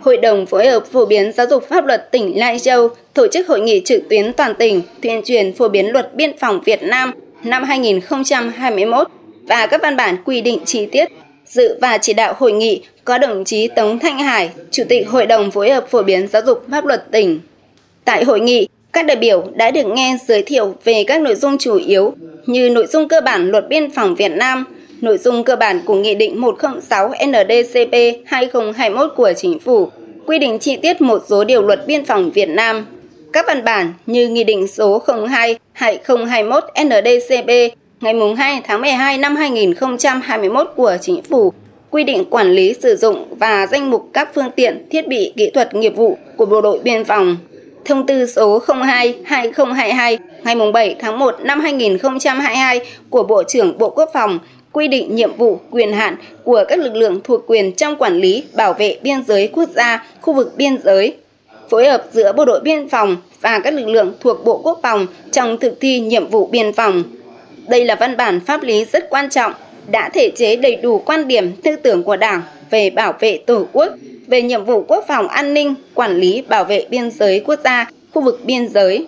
Hội đồng phối hợp phổ biến giáo dục pháp luật tỉnh Lai Châu tổ chức hội nghị trực tuyến toàn tỉnh tuyên truyền phổ biến luật biên phòng Việt Nam năm 2021 và các văn bản quy định chi tiết. Dự và chỉ đạo hội nghị có đồng chí Tống Thanh Hải, Chủ tịch Hội đồng phối hợp phổ biến giáo dục pháp luật tỉnh. Tại hội nghị, các đại biểu đã được nghe giới thiệu về các nội dung chủ yếu như nội dung cơ bản luật biên phòng Việt Nam, nội dung cơ bản của Nghị định 106 NDCP 2021 của Chính phủ, quy định chi tiết một số điều luật biên phòng Việt Nam. Các văn bản như Nghị định số 02 2021 NDCP ngày 2 tháng 12 năm 2021 của Chính phủ quy định quản lý sử dụng và danh mục các phương tiện, thiết bị kỹ thuật nghiệp vụ của Bộ đội Biên phòng. Thông tư số 02-2022 ngày 7 tháng 1 năm 2022 của Bộ trưởng Bộ Quốc phòng quy định nhiệm vụ, quyền hạn của các lực lượng thuộc quyền trong quản lý, bảo vệ biên giới quốc gia, khu vực biên giới, phối hợp giữa bộ đội biên phòng và các lực lượng thuộc Bộ Quốc phòng trong thực thi nhiệm vụ biên phòng. Đây là văn bản pháp lý rất quan trọng, đã thể chế đầy đủ quan điểm tư tưởng của Đảng về bảo vệ Tổ quốc, về nhiệm vụ quốc phòng an ninh, quản lý bảo vệ biên giới quốc gia, khu vực biên giới,